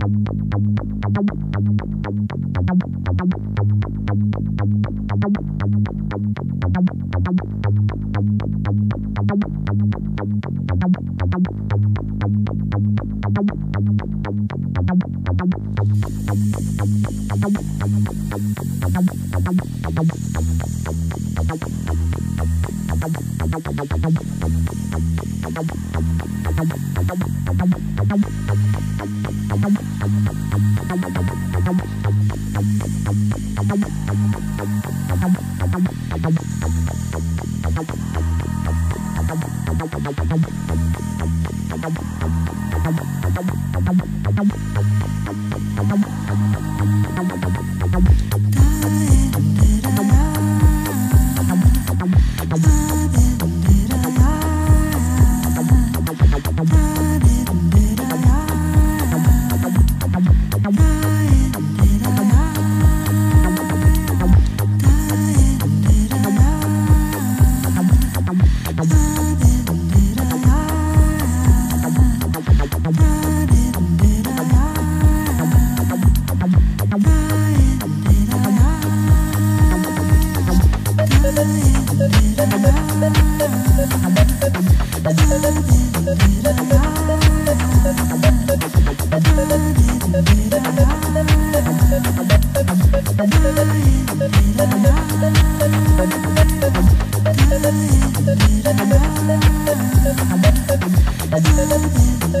Thank you. I'm da da da Not